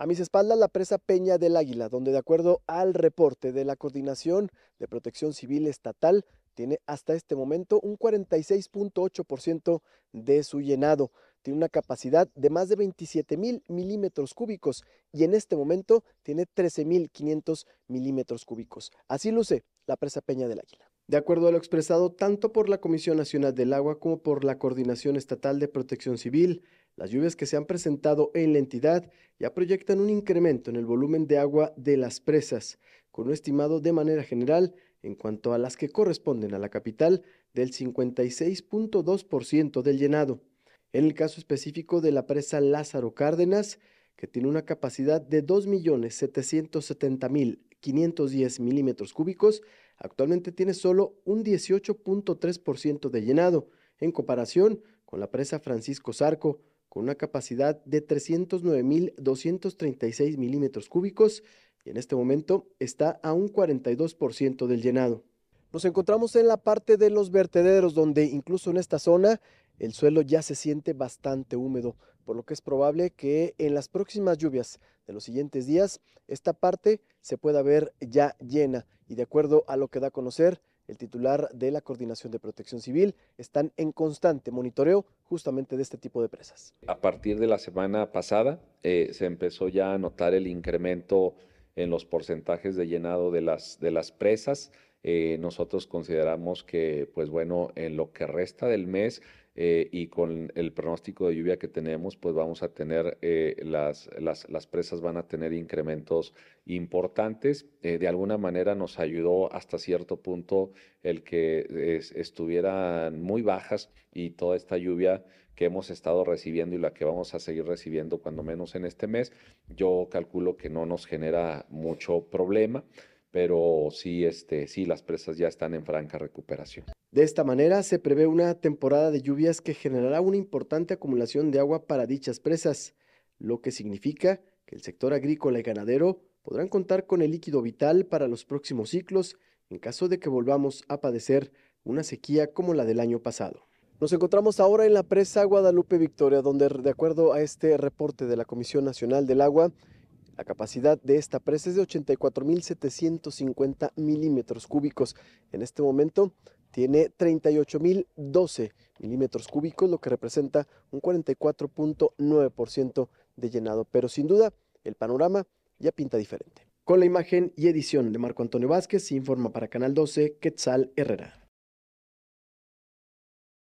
A mis espaldas la presa Peña del Águila, donde de acuerdo al reporte de la Coordinación de Protección Civil Estatal, tiene hasta este momento un 46.8% de su llenado. Tiene una capacidad de más de 27 mil milímetros cúbicos y en este momento tiene 13 mil 500 milímetros cúbicos. Así luce la presa Peña del Águila. De acuerdo a lo expresado tanto por la Comisión Nacional del Agua como por la Coordinación Estatal de Protección Civil, las lluvias que se han presentado en la entidad ya proyectan un incremento en el volumen de agua de las presas, con un estimado de manera general en cuanto a las que corresponden a la capital del 56.2% del llenado. En el caso específico de la presa Lázaro Cárdenas, que tiene una capacidad de 2.770.510 milímetros cúbicos, actualmente tiene solo un 18.3% de llenado, en comparación con la presa Francisco Zarco, con una capacidad de 309.236 milímetros cúbicos y en este momento está a un 42% del llenado. Nos encontramos en la parte de los vertederos donde incluso en esta zona el suelo ya se siente bastante húmedo, por lo que es probable que en las próximas lluvias de los siguientes días esta parte se pueda ver ya llena y de acuerdo a lo que da a conocer el titular de la Coordinación de Protección Civil, están en constante monitoreo justamente de este tipo de presas. A partir de la semana pasada eh, se empezó ya a notar el incremento en los porcentajes de llenado de las, de las presas. Eh, nosotros consideramos que, pues bueno, en lo que resta del mes eh, y con el pronóstico de lluvia que tenemos, pues vamos a tener, eh, las, las, las, presas van a tener incrementos importantes. de alguna manera nos ayudó hasta cierto punto el que estuvieran muy bajas y toda esta lluvia que hemos estado recibiendo y la que vamos a seguir recibiendo cuando menos en este mes, yo calculo que no nos genera mucho problema, pero sí, este, sí las presas ya están en franca recuperación. De esta manera se prevé una temporada de lluvias que generará una importante acumulación de agua para dichas presas, lo que significa que el sector agrícola y ganadero podrán contar con el líquido vital para los próximos ciclos en caso de que volvamos a padecer una sequía como la del año pasado. Nos encontramos ahora en la presa Guadalupe Victoria, donde de acuerdo a este reporte de la Comisión Nacional del Agua, la capacidad de esta presa es de 84.750 milímetros cúbicos. En este momento tiene 38.012 milímetros cúbicos, lo que representa un 44.9% de llenado. Pero sin duda, el panorama ya pinta diferente. Con la imagen y edición de Marco Antonio Vázquez, informa para Canal 12, Quetzal Herrera.